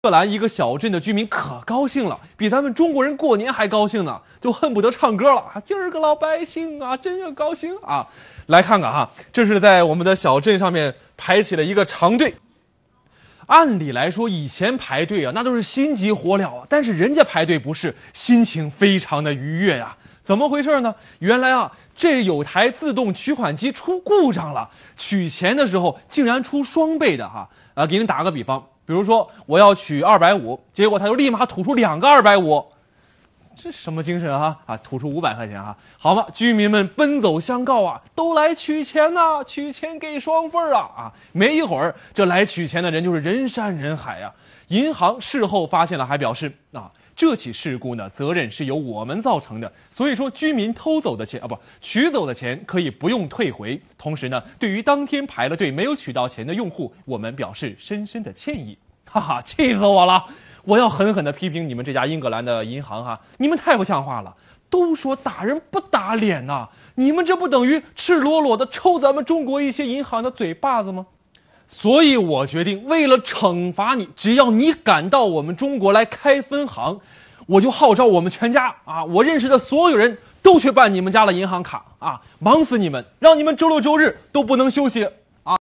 荷兰一个小镇的居民可高兴了，比咱们中国人过年还高兴呢，就恨不得唱歌了啊！今儿个老百姓啊，真要高兴啊！来看看哈，这是在我们的小镇上面排起了一个长队。按理来说，以前排队啊，那都是心急火燎啊，但是人家排队不是，心情非常的愉悦呀。怎么回事呢？原来啊，这有台自动取款机出故障了，取钱的时候竟然出双倍的哈。啊，给你打个比方，比如说我要取二百五，结果他就立马吐出两个二百五，这什么精神啊？啊，吐出五百块钱啊，好吧，居民们奔走相告啊，都来取钱呐，取钱给双份啊啊！没一会儿，这来取钱的人就是人山人海呀。银行事后发现了，还表示啊。这起事故呢，责任是由我们造成的，所以说居民偷走的钱啊，不取走的钱可以不用退回。同时呢，对于当天排了队没有取到钱的用户，我们表示深深的歉意。哈哈，气死我了！我要狠狠的批评你们这家英格兰的银行哈，你们太不像话了！都说打人不打脸呐，你们这不等于赤裸裸的抽咱们中国一些银行的嘴巴子吗？所以我决定，为了惩罚你，只要你敢到我们中国来开分行，我就号召我们全家啊，我认识的所有人都去办你们家的银行卡啊，忙死你们，让你们周六周日都不能休息。